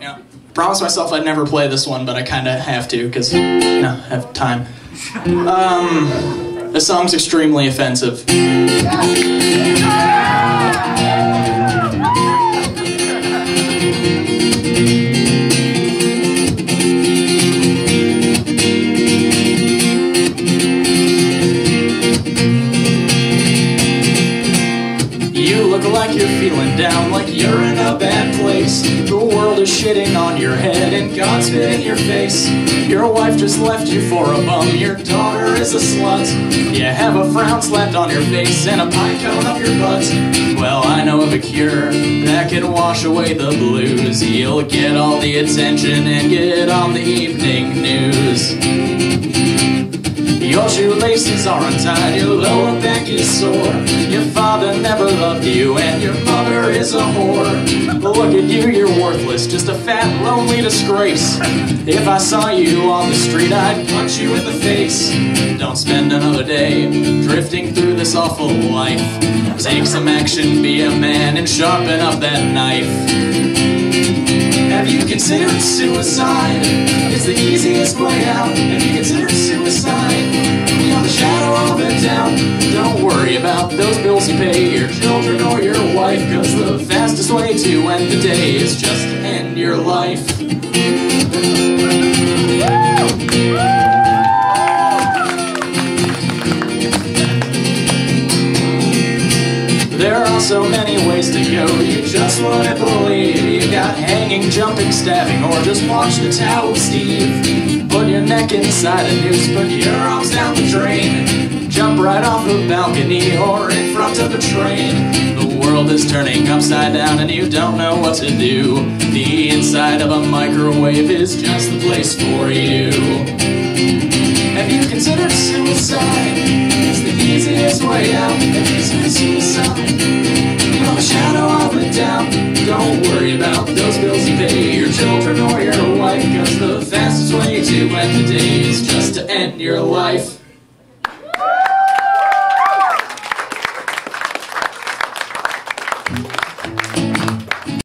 Yeah. Promised myself I'd never play this one, but I kind of have to because you know I have time. Um, the song's extremely offensive. Look like you're feeling down, like you're in a bad place. The world is shitting on your head and God's spit in your face. Your wife just left you for a bum, your daughter is a slut. You have a frown slapped on your face and a pine cone up your butt. Well, I know of a cure that can wash away the blues. You'll get all the attention and get on the evening news. Your shoelaces are untied, your lower back is sore. Your father never loved you, and your mother is a whore. But Look at you, you're worthless, just a fat, lonely disgrace. If I saw you on the street, I'd punch you in the face. Don't spend another day drifting through this awful life. Take some action, be a man, and sharpen up that knife. Have you considered suicide? It's the easiest way out. About those bills you pay, your children or your wife, cause the fastest way to end the day is just to end your life. There are so many ways to go, you just wouldn't believe. You got hanging, jumping, stabbing, or just watch the towel, Steve. Put your neck inside a noose, put your arms right off a balcony or in front of a train. The world is turning upside down and you don't know what to do. The inside of a microwave is just the place for you. Have you considered suicide? It's the easiest way out. Have you considered suicide? You're the shadow of a doubt. Don't worry about those bills you pay, your children or your wife, cause the fastest way to end the day is just to end your life.